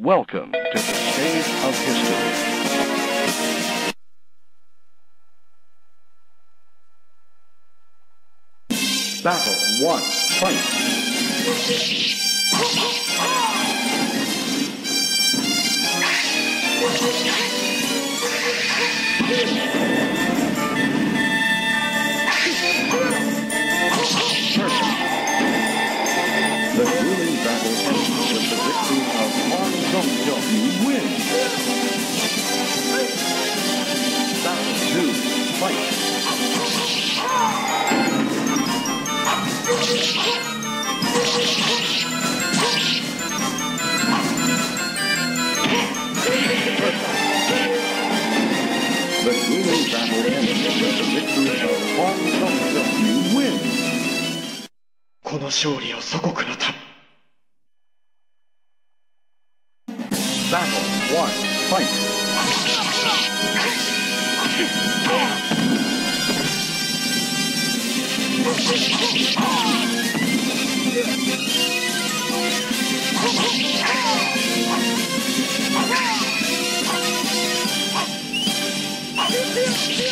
Welcome to the stage of history. Battle 1. Fight. 勝利を祖国のため Battle 1. Fight.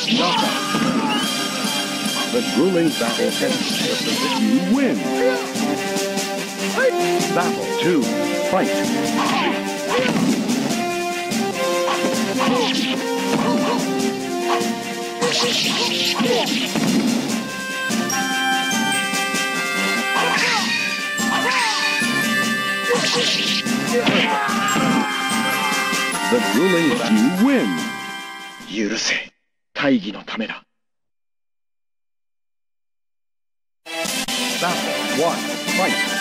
Knockout. The grueling battle ends if the victory. You win. Battle 2. Fight. The grueling battle. You win. 許せ大義のためだ one, fight.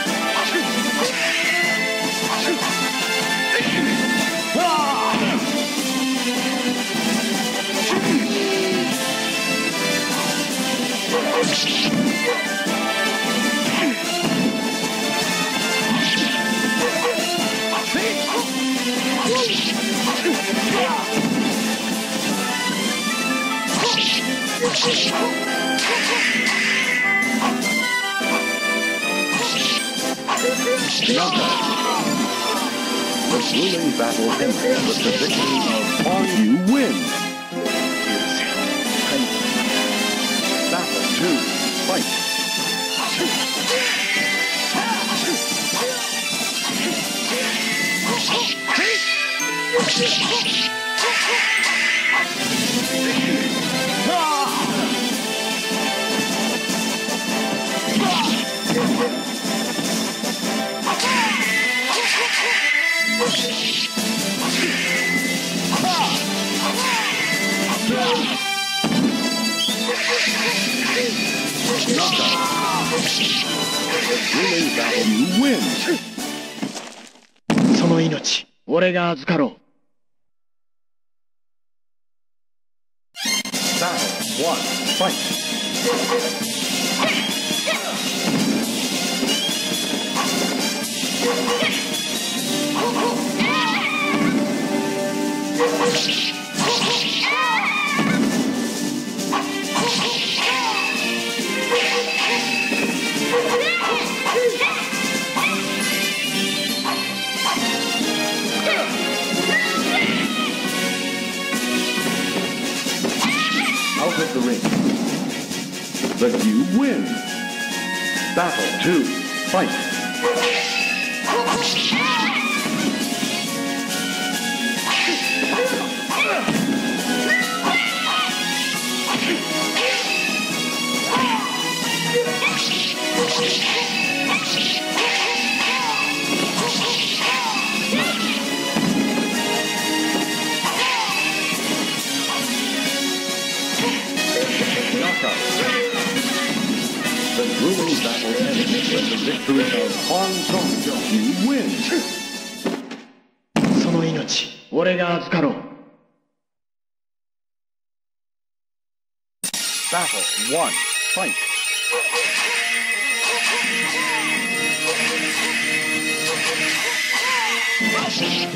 その命。俺が預かろう。one, fight. 預かろう。Battle 1 Fight よし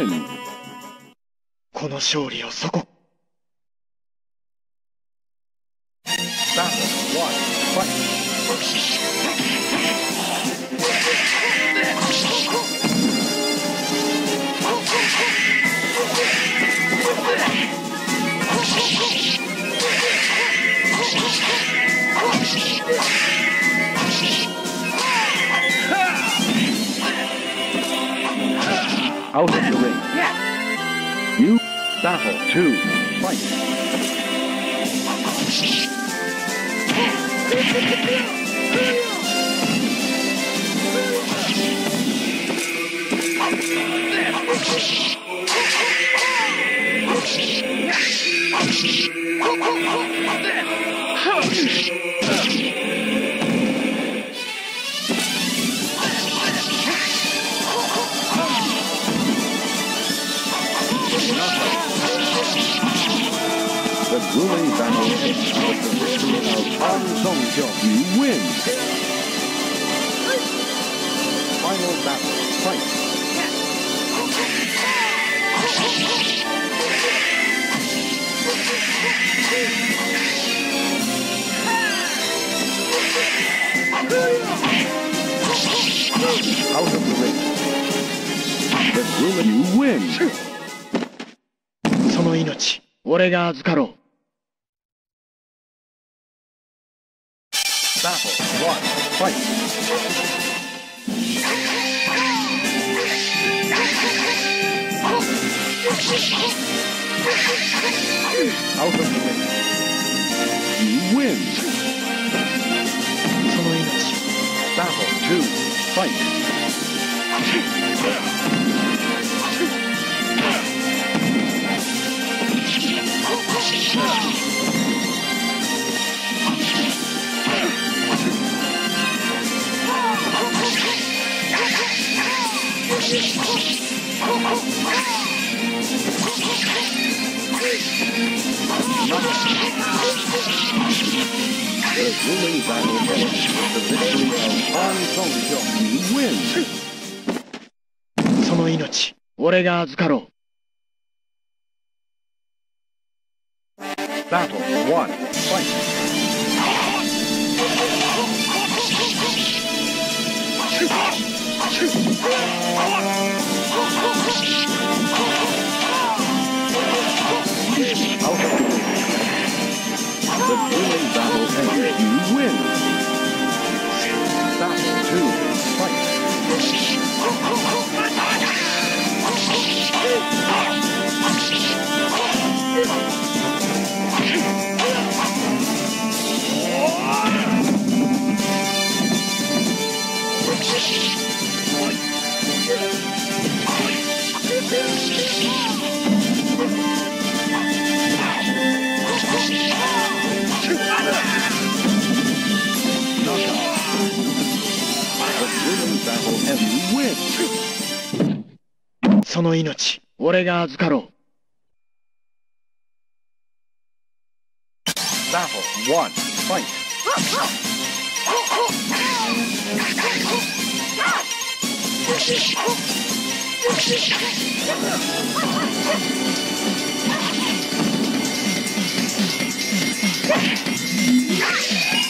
10この勝利をそこ。アウト battle 2. Fight. Ruling battle ends with the victory of Han Song Kyung. You win. Final battle. Fight. Out of the ring. The grueling. You win. その命俺が預かろう battle. One, fight. Out of the way. You win. Salinas. Battle two. Fight. Yeah. The grueling battle the victory of Han Song Kyung. You win. その命俺が預かろう Battle 1. Fight. The. The battle. You win. Battle 2. Fight. 命、俺が預かろう。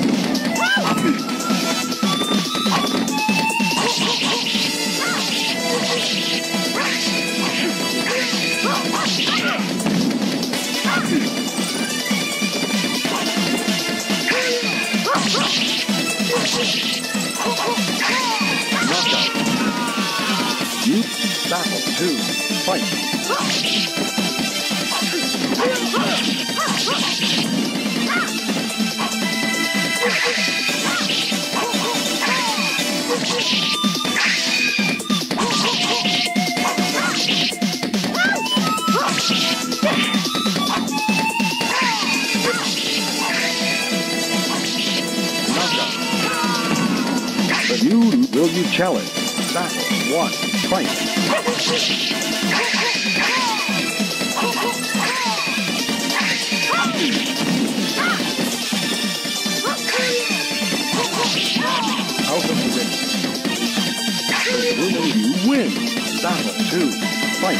Knockout. You battle two. Fight. Battle one. Fight. Out of the ring. Winner you win. Battle two. Fight.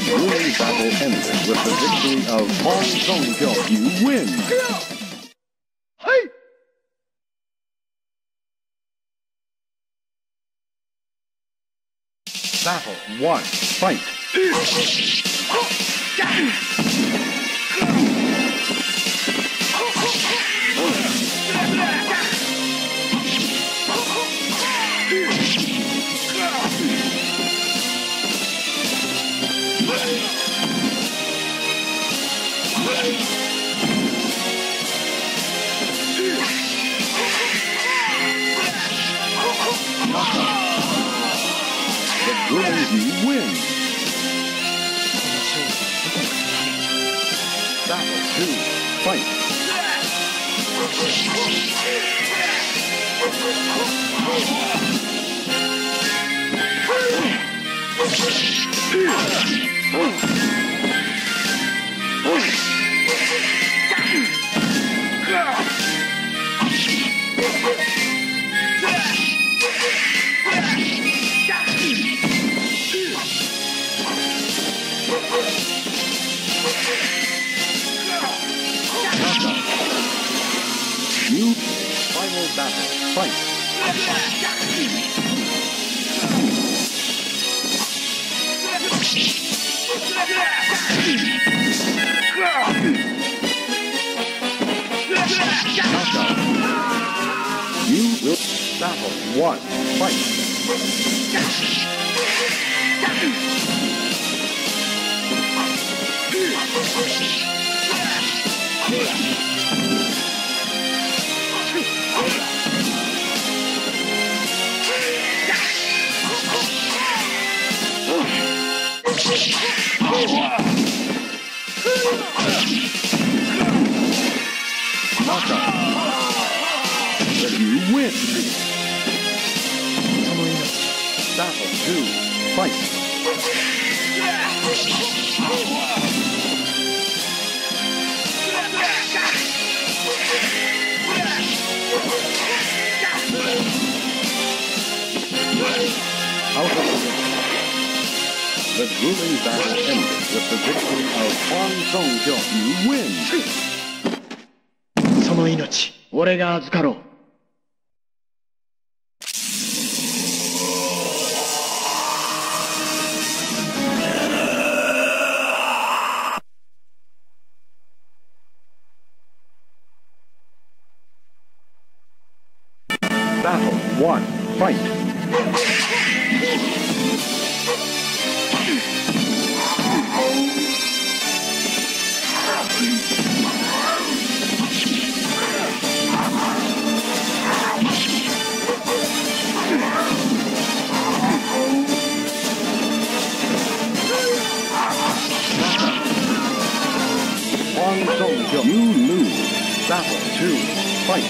The battle ends with the victory of Paul Songkyung. You win! Battle 1. Fight! Raiden wins. Battle 2, fight. Oh. Battle. Fight. You will battle one. Fight. You win! Marina, battle do. fight! The grueling battle ended with the victory of Hong Song Kyo. You win. その命、俺が預かろう。Battle one. Fight. kill. You lose. Battle to Fight.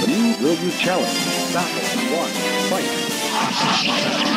The new Will you challenge? Battle 1. Fight.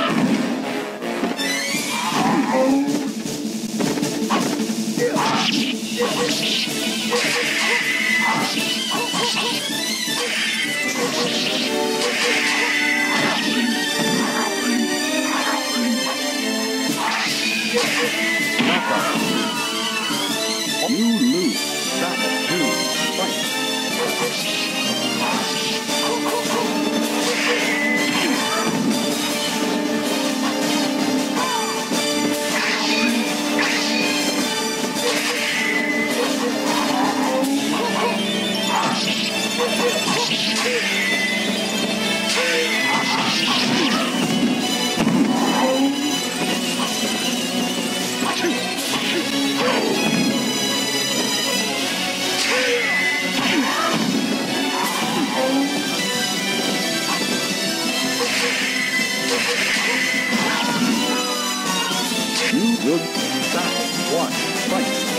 Battle one. Fight.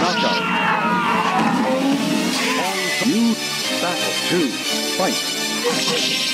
Knockout. You battle two. Fight.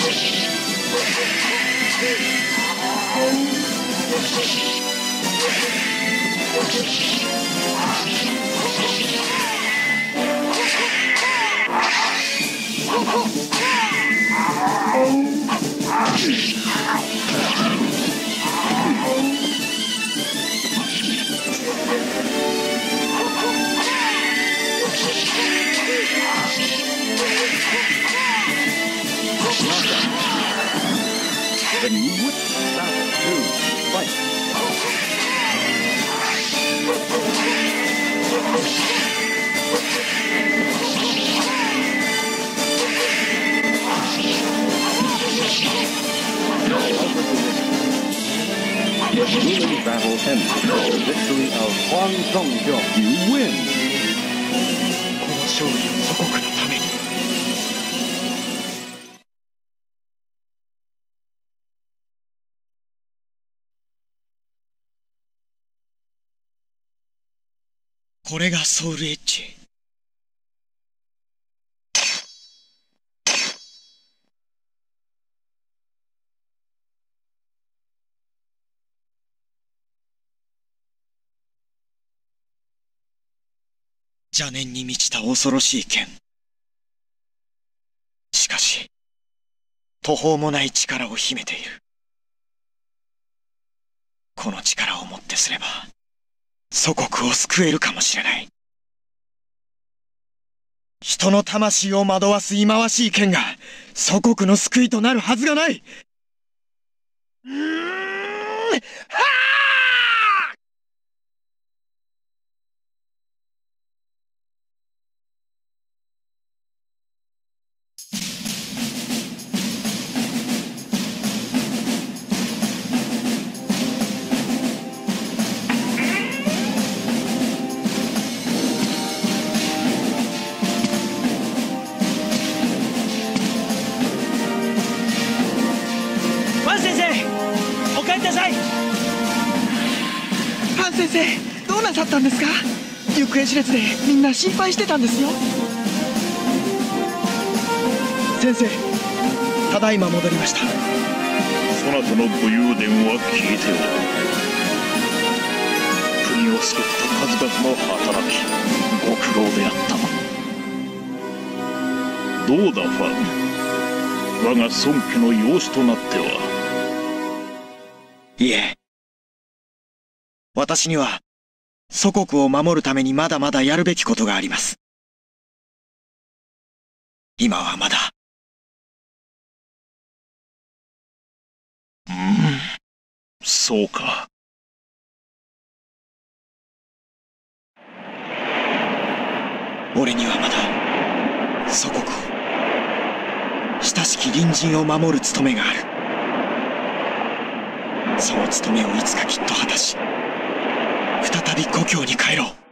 Thank you. これがソウルエッジ。邪念に満ちた恐ろしい剣。しかし途方もない力を秘めている。この力をもってすれば祖国を救えるかもしれない。人の魂を惑わす忌まわしい剣が祖国の救いとなるはずがない。うーん。はあったんですか？行方知れずでみんな心配してたんですよ。先生ただいま戻りました。そなたの武勇伝は聞いておる。国を救った数々の働きご苦労であった。どうだファン？我が孫家の養子となっては。いえ。私には祖国を守るためにまだまだやるべきことがあります。今はまだ。うんそうか。俺にはまだ祖国を。親しき隣人を守る務めがある。その務めをいつかきっと果たし。再び故郷に帰ろう。